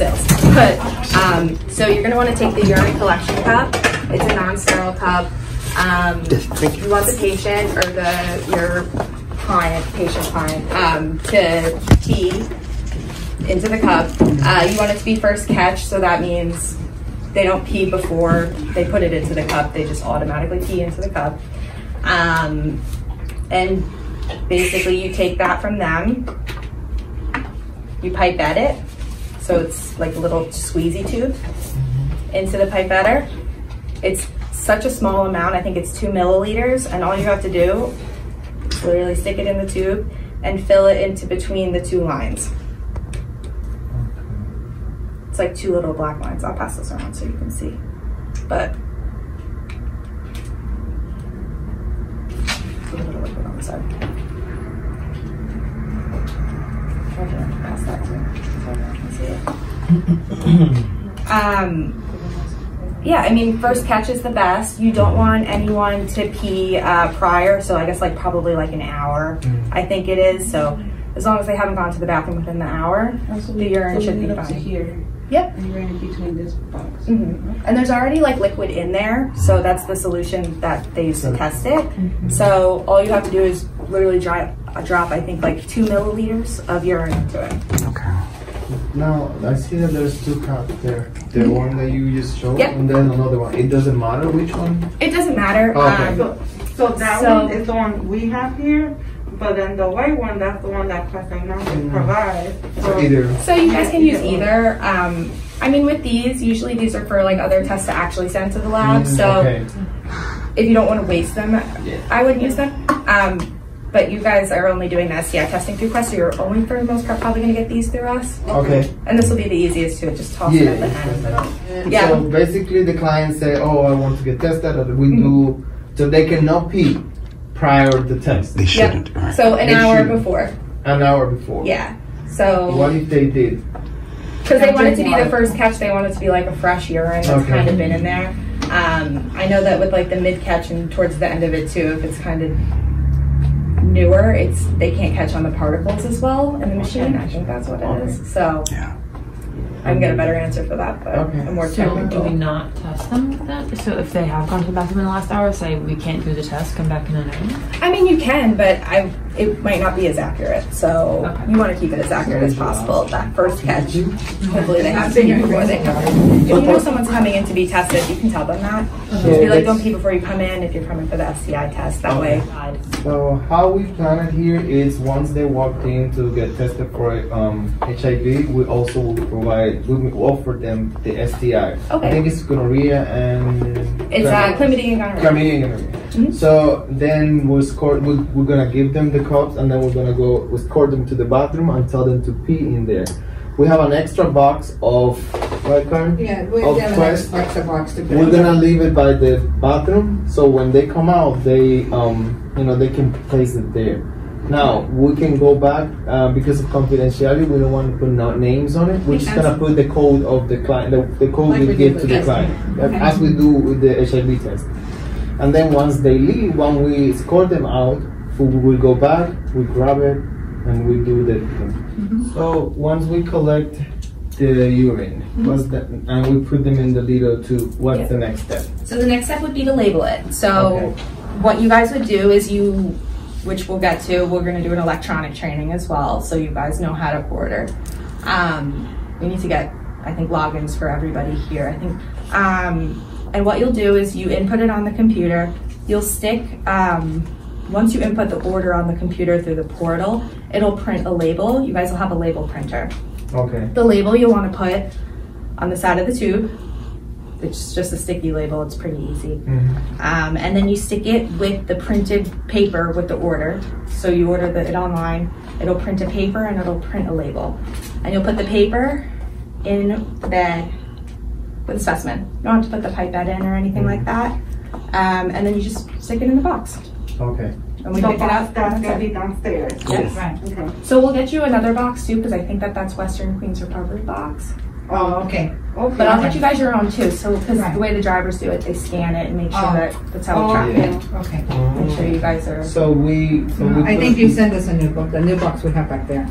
stills. But, um, so you're gonna wanna take the urine collection cup. It's a non-sterile cup. Um, you want the patient or the, your client, patient client, um, to pee into the cup. Uh, you want it to be first catch, so that means they don't pee before they put it into the cup. They just automatically pee into the cup. Um, and basically, you take that from them, you pipette it, so it's like a little squeezy tube into the pipetter. It's such a small amount. I think it's two milliliters, and all you have to do is literally stick it in the tube and fill it into between the two lines. It's like two little black lines. I'll pass this around so you can see. But a little liquid on the side. Okay, pass that too, so everyone can see it. Um, yeah, I mean, first catch is the best. You don't want anyone to pee uh, prior, so I guess like probably like an hour, I think it is. So as long as they haven't gone to the bathroom within the hour, the urine should be up to fine. here. Yep. And you're in between this box. Mhm. And there's already like liquid in there, so that's the solution that they use to test it. So all you have to do is literally dry, uh, drop, I think, like two milliliters of urine into it. Now, I see that there's two cups there. The one that you just showed Yep. and then another one. It doesn't matter which one? It doesn't matter. Okay. Um, So, so that So- one is the one we have here, but then the white one, that's the one that Custom Mountain provides. So either. so you guys can use either. Um, I mean, with these, usually these are for like other tests to actually send to the lab. Mm, So Okay. if you don't want to waste them, I wouldn't use them. Um, but you guys are only doing the STI testing through Quest, so you're only for the most part probably going to get these through us. Okay. And this will be the easiest to Just toss it Yeah. at the end. Yeah. So basically the clients say, oh, I want to get tested. Or we Mm-hmm. do, so they cannot pee prior to the test. They shouldn't. Yep. Right. So an They hour shouldn't. before. An hour before. Yeah. So What if they did? because they want it to be the first catch, they want it to be like a fresh urine that's Okay. kind of been in there. Um, I know that with like the mid catch and towards the end of it too, if it's kind of newer, it's they can't catch on the particles as well in the machine. I think that's what it is. So Yeah. I can get a better answer for that, but Okay. a more So do we not test them then? So if they have gone to the bathroom in the last hour, say we can't do the test, come back in an hour? I mean, you can, but I it might not be as accurate. So Okay. you want to keep it as accurate as possible. That first catch, hopefully they have seen before they come. in. If you know someone's coming in to be tested, you can tell them that. Just be like, don't pee before you come in if you're coming for the STI test. That oh, way, So how we plan it here is once they walked in to get tested for um, HIV, we also will provide, we will offer them the STI. Okay. I think it's gonorrhea and. it's uh, chlamydia and gonorrhea. Chlamydia and gonorrhea. Mhm. So then we'll escort, we, we're gonna give them the cups and then we're gonna go we'll escort them to the bathroom and tell them to pee in there. We have an extra box of, what, Karen? Yeah, we're Of gonna extra box to put. We're gonna leave it by the bathroom, so when they come out, they, um, you know, they can place it there. Now, we can go back, uh, because of confidentiality, we don't want to put no names on it. We're just gonna put the code of the client, the, the code Like we we give to the client, testing. as we do with the HIV test. And then once they leave, when we escort them out, we will go back, we grab it, and we do the. So once we collect the urine, what's that, and we put them in the little tube, what's Yeah. the next step? So the next step would be to label it. So Okay. what you guys would do is you, which we'll get to, we're gonna do an electronic training as well, so you guys know how to order. Um, we need to get, I think, logins for everybody here. I think, um, and what you'll do is you input it on the computer. You'll stick, um, once you input the order on the computer through the portal, it'll print a label. You guys will have a label printer. Okay. The label you'll want to put on the side of the tube. It's just a sticky label. It's pretty easy. Um, and then you stick it with the printed paper with the order. So you order the, it online. It'll print a paper and it'll print a label. And you'll put the paper in the bag with the specimen. You don't have to put the pipette in or anything like that. Um, and then you just stick it in the box. Okay. And we So pick it up. that's and gonna be it. downstairs. Yes. Right. Okay. So we'll get you another box too, because I think that that's Western Queens Recovery box. Oh, okay. Okay. But I'll get you guys your own too. So, because Right. the way the drivers do it, they scan it and make sure Oh. that that's how we Oh, track okay. it. Okay. Make sure you guys are. So we, so we I think you send us a new book, the new box we have back there.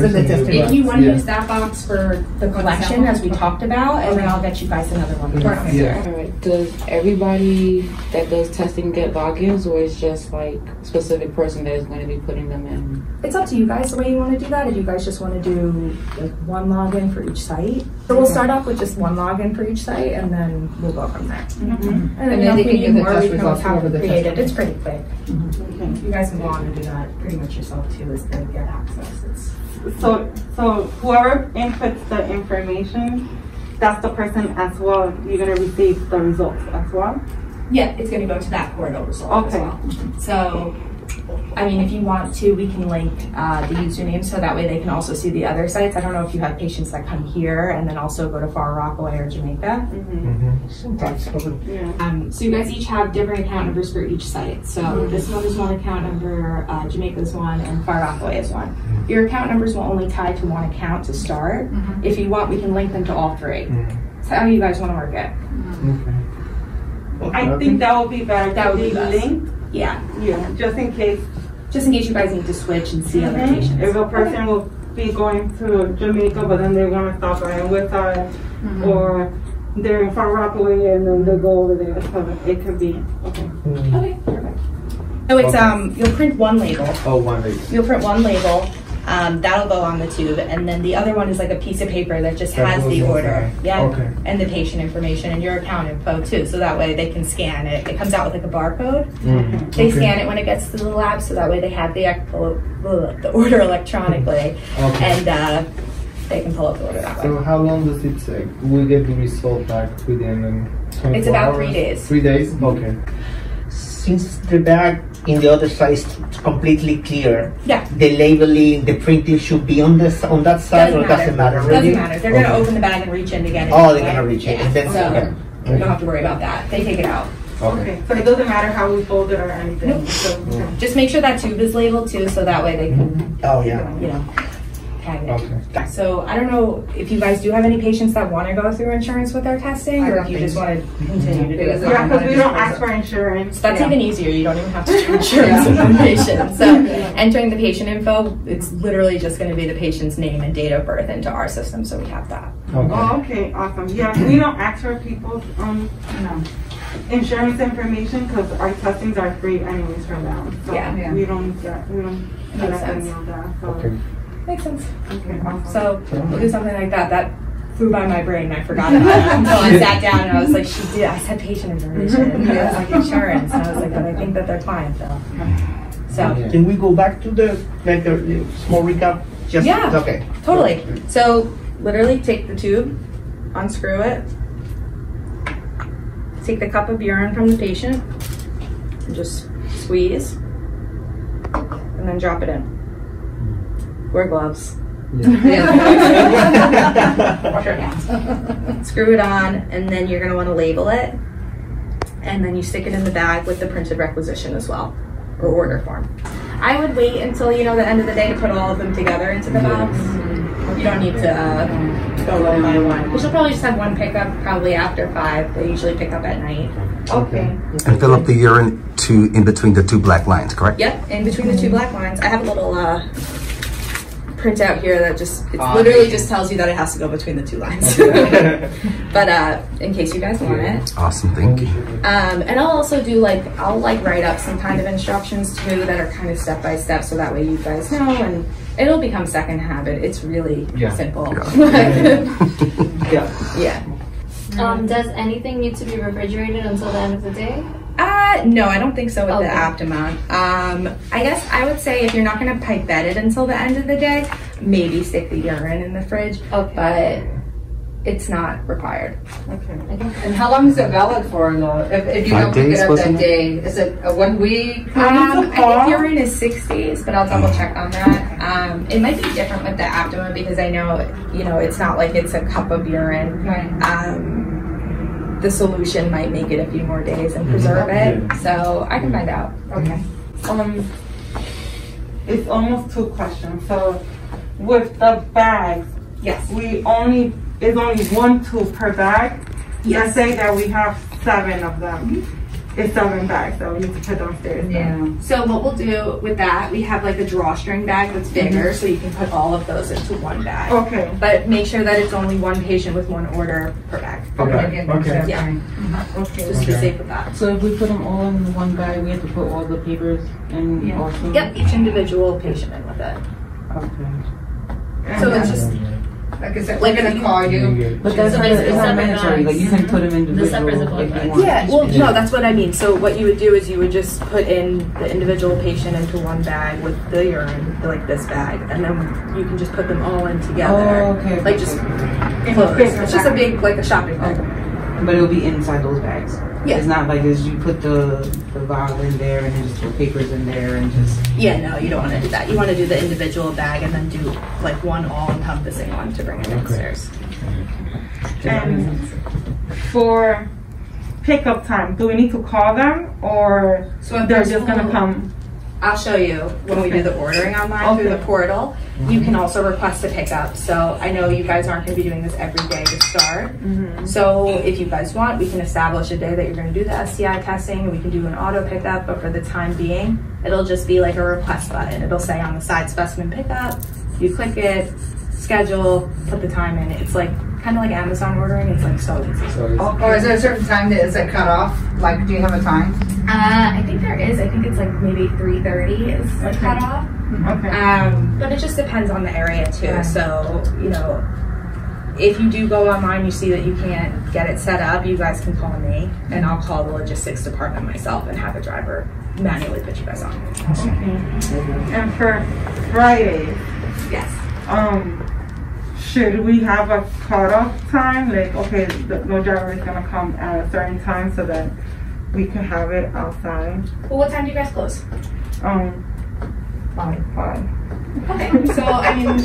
There's the a new testing If you want to yeah. use that box for the collection, as we talked about, and then I'll get you guys another one. Yeah. Alright, does everybody that does testing get logins or is just like specific person that is going to be putting them in? It's up to you guys the way you want to do that. If you guys just want to do like one login for each site, so we'll start off with just one login for each site, and then we'll go from there. Mm-hmm. And then, And you then know, they can need get the more, test we can results have over it the test It's pretty quick. Mm-hmm. You guys can go on and do that pretty much yourself too, is to get access. It's So, so whoever inputs the information, that's the person as well. You're gonna receive the results as well. Yeah, it's gonna go to that portal result as well. So, I mean, if you want to, we can link uh, the username so that way they can also see the other sites. I don't know if you have patients that come here and then also go to Far Rockaway or Jamaica. Mm-hmm. Mm-hmm. Yeah. Um, so you guys each have different account numbers for each site. So mm-hmm. this one is one account number, uh, Jamaica's one, and Far Rockaway is one. Your account numbers will only tie to one account to start. If you want, we can link them to all three. So how do you guys want to work it? Okay. I think that would be better. That would be to best. linked. Yeah, Yeah, just in case. just in case you guys need to switch and see other patients. If a person will be going to Jamaica, but then they're gonna stop by in Woodside, or they're in Far Rockaway and then they go over there, so it could be, okay. Okay, perfect. So it's, um, you'll print one label. Oh, one day. You'll print one label. Um, that'll go on the tube, and then the other one is like a piece of paper that just That has goes the inside. order, yeah, Okay. and the patient information and your account info too. So that way they can scan it. It comes out with like a barcode. Mm. They Okay. scan it when it gets to the lab, so that way they have the the order electronically, Okay. and uh, they can pull up the order that So way. how long does it take? We get the result back within um, 24 It's about hours? three days. Three days? Okay. Since the bag in the other side is completely clear, Yeah. the labeling, the printing should be on this on that side, Doesn't or doesn't matter. Really? Doesn't matter. They're gonna open the bag and reach in to get it. Oh, they're anyway. gonna reach it, Yeah. and then so okay. you don't have to worry about that. They take it out. Okay, so it doesn't matter how we fold it or anything. Nope. So, mm. okay. Just make sure that tube is labeled too, so that way they can, Oh yeah. you know, tag. Okay. So I don't know if you guys do have any patients that want to go through insurance with their testing, I or if you just so. want to continue to do it. Yeah, because we don't ask for insurance. That's Yeah. even easier. You don't even have to do insurance information. So entering the patient info, it's literally just going to be the patient's name and date of birth into our system, so we have that. Okay. Oh, okay, awesome. Yeah, we don't ask for people's, um, insurance information because our testings are free anyways for them. So Yeah. Yeah. we don't get, we don't Makes collect any sense. of that. So, Okay. Makes sense. okay. So we'll do something like that. That flew by my brain. I forgot about it until I sat down and I was like, she did. I said patient information. And I was like insurance. And I was like, but I think that they're clients though. So Can we go back to the like the the small recap? Just Yeah. okay. totally. So literally take the tube, unscrew it, take the cup of urine from the patient, and just squeeze, and then drop it in. Wear gloves. Wash your hands. Screw it on, and then you're gonna want to label it, and then you stick it in the bag with the printed requisition as well, or order form. I would wait until you know the end of the day to put all of them together into the box. You don't need to uh, go one by one. Because you'll probably just have one pickup probably after five. They usually pick up at night. Okay. And fill up the urine to in between the two black lines, correct? Yep, in between the two black lines. I have a little uh, printout here that just it Ah, literally just tells you that it has to go between the two lines. but uh, in case you guys want it, Awesome, thank you. um, and I'll also do like I'll like write up some kind of instructions too that are kind of step by step, so that way you guys know and it'll become second habit. It's really Yeah. simple. Yeah. yeah. Um, does anything need to be refrigerated until the end of the day? Uh, no, I don't think so with the Aptima. Um, I guess I would say if you're not going to pipette it until the end of the day, maybe stick the urine in the fridge, Okay. but it's not required. Okay. And how long is it valid for, though? If, if you Five don't pick it up that day? Is it a one week? Um, I think urine is six days, but I'll double check on that. Um, it might be different with the Aptima because I know, you know, it's not like it's a cup of urine. Right. Um, the solution might make it a few more days and preserve it, so I can find out. Okay. Um, it's almost two questions. So with the bags, Yes. we only, it's only one tube per bag. Let's say that we have seven of them. It's seven bags that we need to put downstairs. then. So what we'll do with that, we have like a drawstring bag that's mm-hmm. bigger, so you can put all of those into one bag. Okay. But make sure that it's only one patient with one order per bag. Okay, okay. Yeah, Okay. just mm-hmm. be safe with that. So if we put them all in one bag, we have to put all the papers in Yeah. also? Yep, each individual patient in with it. Okay. So it's just Like I said, we're gonna call you. But that's So not, it's it's not separate mandatory, like you can put them individual separate if ziploc you bags. want. Yeah, well, no, that's what I mean. So what you would do is you would just put in the individual patient into one bag with the urine, like this bag, and then you can just put them all in together. Oh, okay. Like just close. It's just a big, like a shopping bag. But it'll be inside those bags. Yeah. It's not like as you put the, the vial in there and then just put papers in there and just. Yeah, no, you don't want to do that. You want to do the individual bag and then do like one all-encompassing one to bring it downstairs. And um, for pickup time, do we need to call them or So they're just gonna come? I'll show you when we do the ordering online through the Okay. portal. You mm-hmm. can also request a pickup. So I know you guys aren't going to be doing this every day to start. Mm-hmm. So if you guys want, we can establish a day that you're going to do the STI testing and we can do an auto pickup. But for the time being, it'll just be like a request button. It'll say on the side specimen pickup. You click it, schedule, put the time in. It's like kind of like Amazon ordering. It's like so easy. So it's, Or is there a certain time that is it cut off? Like, do you have a time? Uh, I think there is. I think it's like maybe 3:30 is the Okay. cutoff. Okay. Um, but it just depends on the area too. Right. So, you know, if you do go online, you see that you can't get it set up, you guys can call me and I'll call the logistics department myself and have a driver manually put you guys on. Okay. And for Friday. Yes. um, should we have a cutoff time? Like, okay, the, no driver is gonna come at a certain time so that we can have it outside. Well, what time do you guys close? Um, five, five. Okay. So, I mean,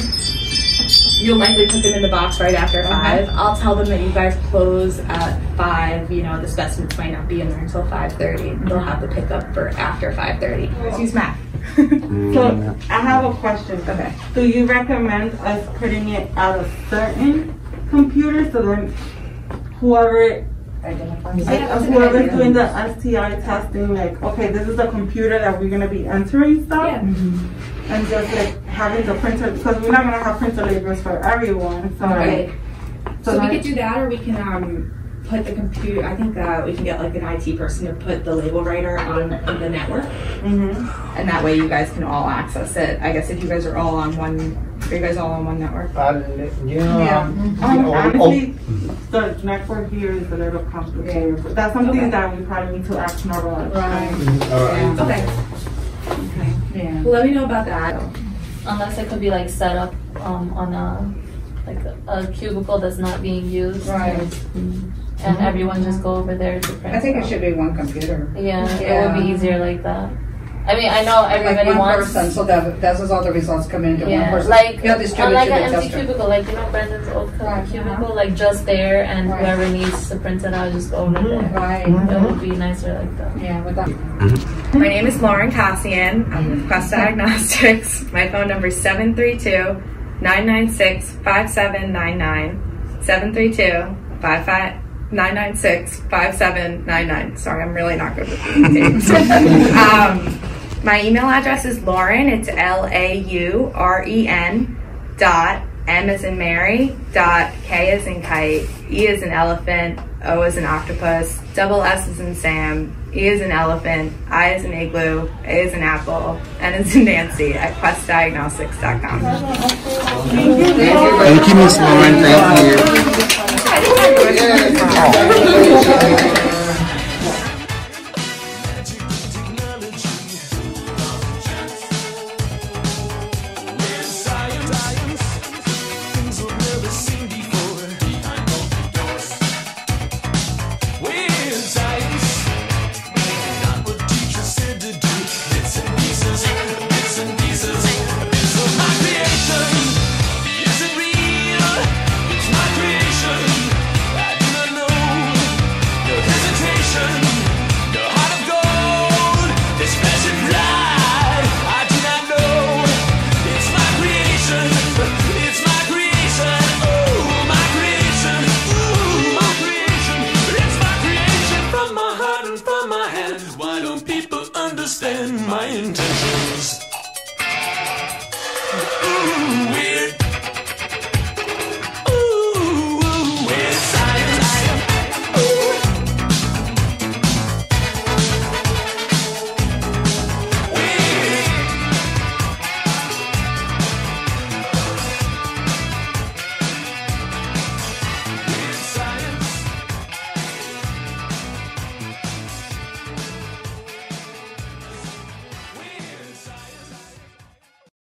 you'll likely put them in the box right after 5 I'll tell them that you guys close at five. You know, the specimens might not be in there until five thirty. They'll have the pickup for after five thirty. Use math. So I have a question. Okay. Do you recommend us putting it at a certain computer so then whoever Identify. like, uh, whoever's doing the STI testing, like, okay, this is the computer that we're gonna be entering stuff, Yeah. and just like having the printer because we're not gonna have printer labels for everyone. So, Right. so So we that- could do that, or we can um put the computer. I think uh, we can get like an IT person to put the label writer on the network, Mhm. and that way you guys can all access it. I guess if you guys are all on one, are you guys all on one network? I'll let- you know, Yeah. um, Um, oh, the network here is a little complicated. But that's something Okay. that we probably need to ask Nora. Right. oh, all right. Okay. Yeah. Well, let me know about that. Unless it could be like set up um, on a like a, a cubicle that's not being used. Right. And mm-hmm. everyone just go over there to print. I think it should be one computer. Yeah, it would be easier like that. I mean, I know Like everybody one wants. person, so that, that's all the results come into one Yeah, person. like You'll uh, distribute unlike to the an empty cubicle, like you know Brendan's old Right, uh-huh. cubicle, like just there, and Right. whoever needs to print it out, just go over there. Mm-hmm. Right. It would be nicer like that. Yeah, with that. Mm-hmm. My name is Lauren Keossian. I'm with Quest Diagnostics. My phone number is 732 996 5799. 732 996 5799. Sorry, I'm really not good with these names. um, my email address is Lauren. It's L A U R E N dot M as in Mary dot K as in kite E as in elephant O as in octopus double S as in Sam E as in elephant I as in igloo A as in apple N as in Nancy at questdiagnostics.com. Thank you, Miss Lauren. Thank you.